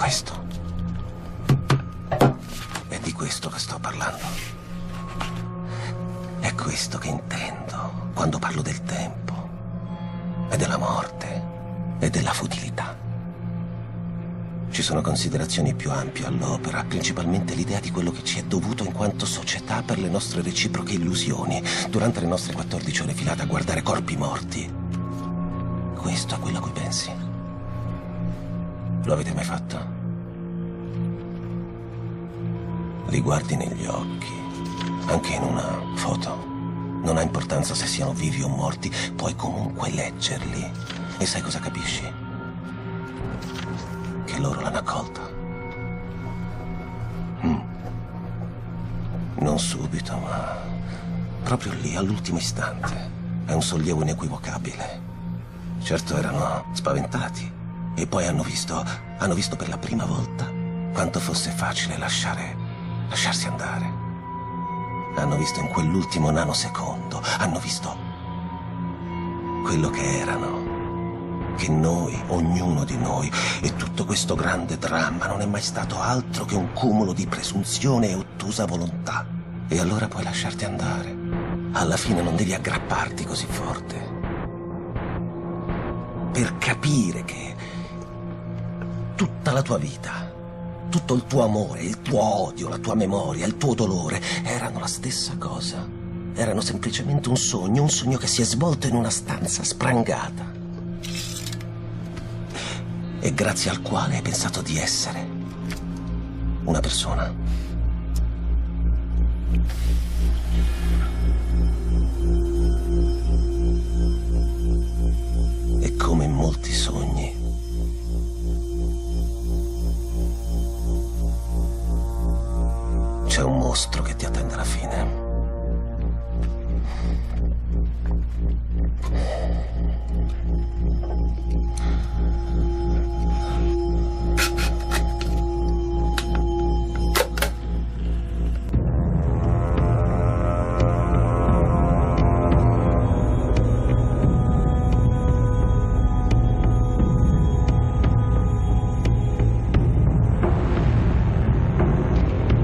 questo. È di questo che sto parlando. È questo che intendo quando parlo del tempo e della morte e della futilità. Ci sono considerazioni più ampie all'opera, principalmente l'idea di quello che ci è dovuto in quanto società per le nostre reciproche illusioni, durante le nostre 14 ore filate a guardare corpi morti. Questo è quello a cui pensi. Lo avete mai fatto? Li guardi negli occhi, anche in una foto. Non ha importanza se siano vivi o morti, puoi comunque leggerli. E sai cosa capisci? che loro l'hanno accolta. Mm. Non subito, ma proprio lì, all'ultimo istante. È un sollievo inequivocabile. Certo erano spaventati e poi hanno visto, hanno visto per la prima volta quanto fosse facile lasciare, lasciarsi andare. Hanno visto in quell'ultimo nanosecondo, hanno visto quello che erano che noi, ognuno di noi, e tutto questo grande dramma non è mai stato altro che un cumulo di presunzione e ottusa volontà. E allora puoi lasciarti andare. Alla fine non devi aggrapparti così forte. Per capire che tutta la tua vita, tutto il tuo amore, il tuo odio, la tua memoria, il tuo dolore erano la stessa cosa. Erano semplicemente un sogno, un sogno che si è svolto in una stanza sprangata e grazie al quale hai pensato di essere una persona. mostro che ti attende alla fine.